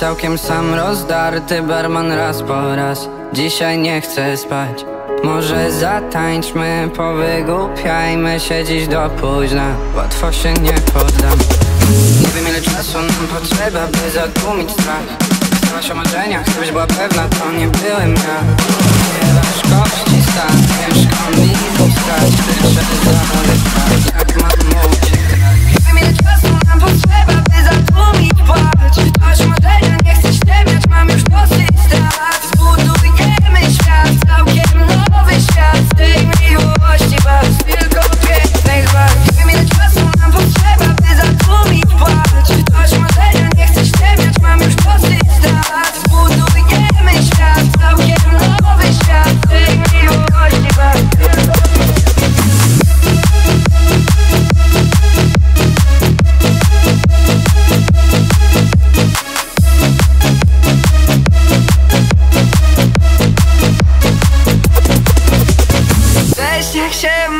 całkiem sam rozdarty barman raz po raz. Dzisiaj nie chcę spać. Może zatańczmy, powygłupiajmy się dziś do późna. Łatwo się nie poddam Nie wiem ile czasu nam potrzeba, by zatłumić strach. Stałaś o marzeniach, gdybyś była pewna, to nie byłem ja Nie masz kości stan, ciężko mi ustać Krzyczę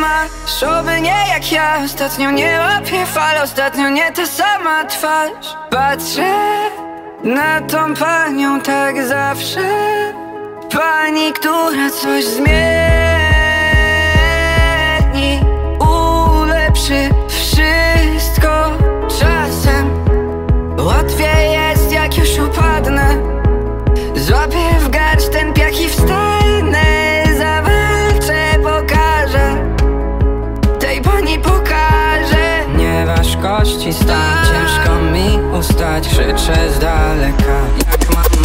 się masz? Oby nie jak ja. Ostatnio nie łapię fal Ostatnio nie ta sama twarz. Patrzę na tą panią tak zawsze. Pani, która coś zmieni postać Krzyczę z daleka. Jak mam